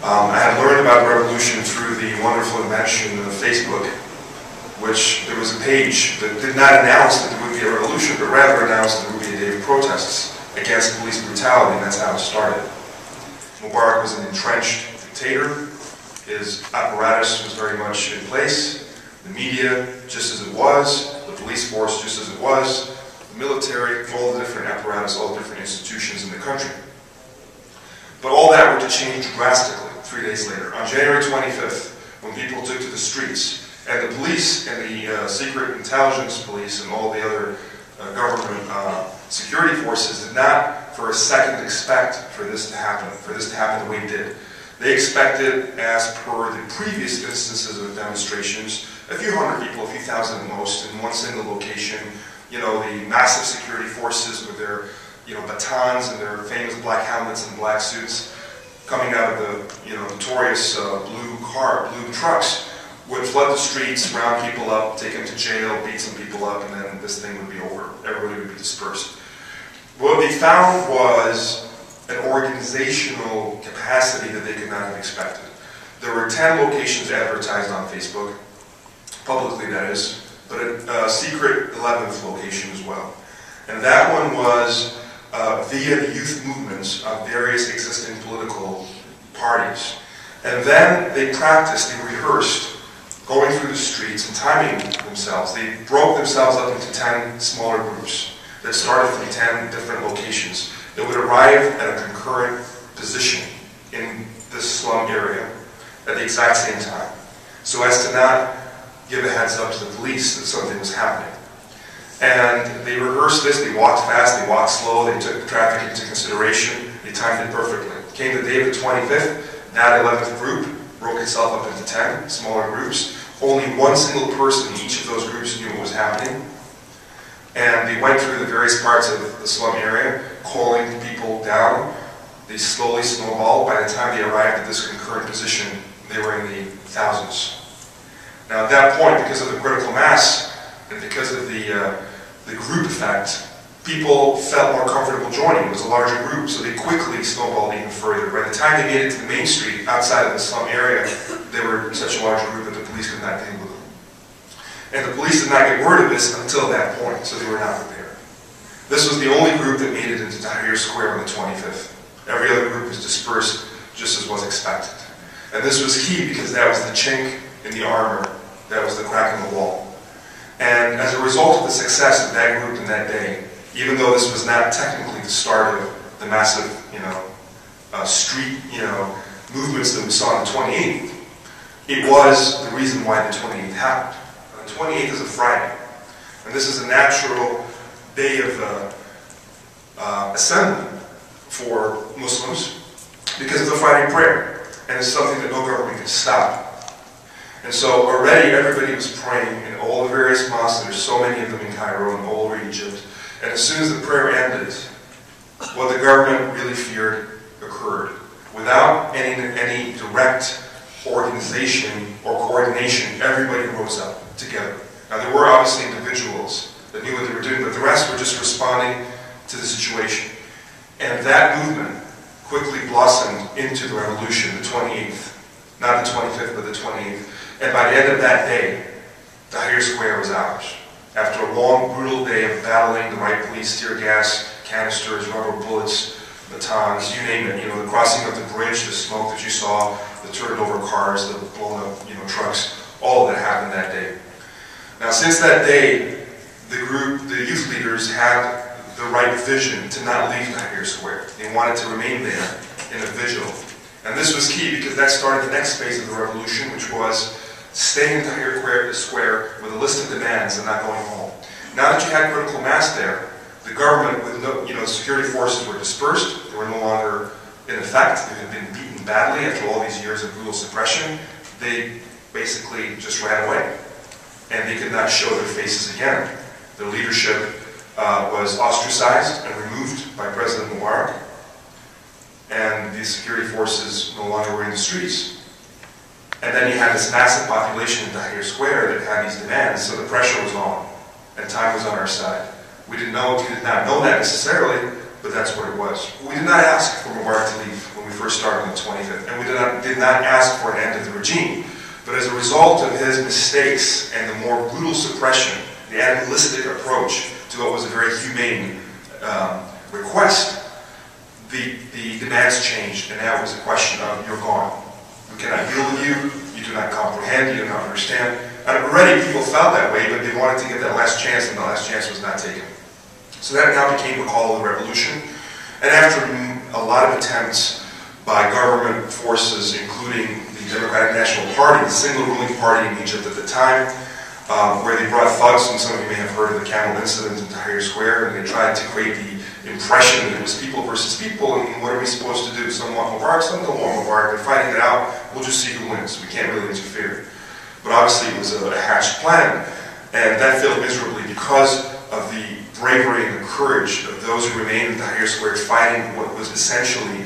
Um, I had learned about revolution through the wonderful invention of Facebook, which there was a page that did not announce that there would be a revolution, but rather announced that there would be a day of protests against police brutality, and that's how it started. Mubarak was an entrenched dictator. His apparatus was very much in place. The media, just as it was. The police force, just as it was. The military, all the different apparatus, all the different institutions in the country. But all that were to change drastically three days later. On January 25th, when people took to the streets, and the police and the uh, secret intelligence police and all the other uh, government uh, security forces did not for a second expect for this to happen, for this to happen the way it did. They expected, as per the previous instances of demonstrations, a few hundred people, a few thousand at most, in one single location. You know, the massive security forces with their, you know, batons and their famous black helmets and black suits coming out of the, you know, notorious uh, blue car, blue trucks would flood the streets, round people up, take them to jail, beat some people up, and then this thing would be over. Everybody would be dispersed. What they found was an organizational capacity that they could not have expected. There were 10 locations advertised on Facebook, publicly that is, but a, a secret 11th location as well. And that one was uh, via the youth movements of various existing political parties. And then they practiced, they rehearsed, going through the streets and timing themselves. They broke themselves up into 10 smaller groups that started from 10 different locations that would arrive at a concurrent position in this slum area at the exact same time, so as to not give a heads up to the police that something was happening. And they rehearsed this, they walked fast, they walked slow, they took traffic into consideration, they timed it perfectly. Came the day of the 25th, that 11th group broke itself up into 10 smaller groups. Only one single person in each of those groups knew what was happening. And they went through the various parts of the slum area, calling people down. They slowly snowballed. By the time they arrived at this concurrent position, they were in the thousands. Now at that point, because of the critical mass, and because of the, uh, the group effect, people felt more comfortable joining. It was a larger group, so they quickly snowballed even further. By the time they made it to the main street outside of the slum area, they were such a large group that the police could not deal with them. And the police did not get word of this until that point, so they were not prepared. This was the only group that made it into Tahrir Square on the 25th. Every other group was dispersed just as was expected. And this was key because that was the chink in the armor, that was the crack in the wall. And as a result of the success of that group in that day, even though this was not technically the start of the massive, you know, uh, street, you know, movements that we saw on the 28th, it was the reason why the 28th happened. The 28th is a Friday, and this is a natural day of uh, uh, assembly for Muslims because of the Friday prayer, and it's something that no government can stop. And so already everybody was praying in all the various mosques, there's so many of them in Cairo and all over Egypt, and as soon as the prayer ended, what the government really feared occurred. Without any, any direct organization or coordination, everybody rose up together. Now there were obviously individuals that knew what they were doing, but the rest were just responding to the situation. And that movement quickly blossomed into the revolution, the 28th. Not the 25th, but the 28th. And by the end of that day, Tahrir Square was ours. After a long, brutal day of battling the right police, tear gas, canisters, rubber bullets, batons, you name it, you know, the crossing of the bridge, the smoke that you saw, the turned over cars, the blown up, you know, trucks, all that happened that day. Now, since that day, the group, the youth leaders had the right vision to not leave Tahrir Square. They wanted to remain there in a vigil. And this was key because that started the next phase of the revolution, which was staying in Tahrir Square with a list of demands and not going home. Now that you had critical mass there, the government, with no, you know, security forces were dispersed. They were no longer in effect. They had been beaten badly after all these years of brutal suppression. They basically just ran away, and they could not show their faces again. Their leadership uh, was ostracized and removed by President Mubarak, and the security forces no longer were in the streets. And then you had this massive population in Tahrir Square that had these demands, so the pressure was on, and time was on our side. We didn't know, we did not know that necessarily, but that's what it was. We did not ask for Mubarak to leave when we first started on the 25th, and we did not, did not ask for an end to the regime. But as a result of his mistakes and the more brutal suppression, the animalistic approach to what was a very humane um, request, the, the demands changed, and now it was a question of you're gone. We cannot deal with you, you do not comprehend, you do not understand. And already people felt that way, but they wanted to get that last chance, and the last chance was not taken. So that now became the call of the revolution. And after a lot of attempts by government forces, including the Democratic National Party, the single ruling party in Egypt at the time, um, where they brought thugs, and some of you may have heard of the camel incident in Tahrir Square, and they tried to create the impression that it was people versus people, and what are we supposed to do? Some want Mubarak, some don't want Mubarak. They're fighting it out. We'll just see who wins. We can't really interfere. But obviously it was a hatched plan, and that failed miserably because of the bravery and the courage of those who remained in Tahrir Square fighting what was essentially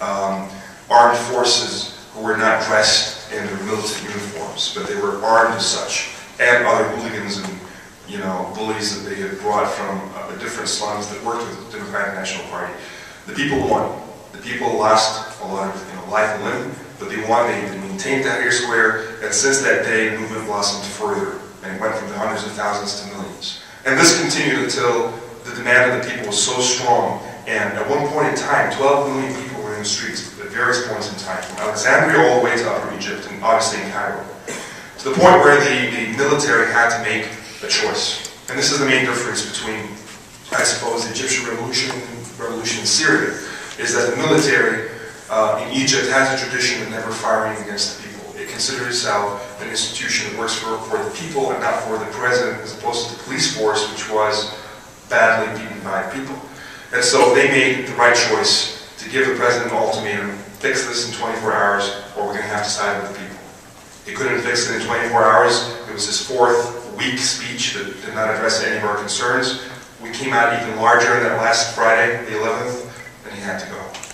um, armed forces who were not dressed in their militant uniforms, but they were armed as such, and other hooligans and you know bullies that they had brought from uh, different slums that worked with the Democratic National Party. The people won. The people lost a lot of you know, life and limb, but they won. They maintained Tahrir Square, and since that day, the movement blossomed further, and went from the hundreds of thousands to millions. And this continued until the demand of the people was so strong. And at one point in time, 12 million people were in the streets at various points in time, from Alexandria all the way to Upper Egypt, and obviously in Cairo. To the point where the, the military had to make a choice. And this is the main difference between, I suppose, the Egyptian revolution and revolution in Syria, is that the military uh, in Egypt has a tradition of never firing against the people It considers itself an institution that works for, for the people and not for the president, as opposed to the police force, which was badly beaten by people. And so they made the right choice to give the president an ultimatum, fix this in 24 hours, or we're going to have to side with the people. He couldn't fix it in 24 hours. It was his fourth weak speech that did not address any of our concerns. We came out even larger on that last Friday, the 11th, and he had to go.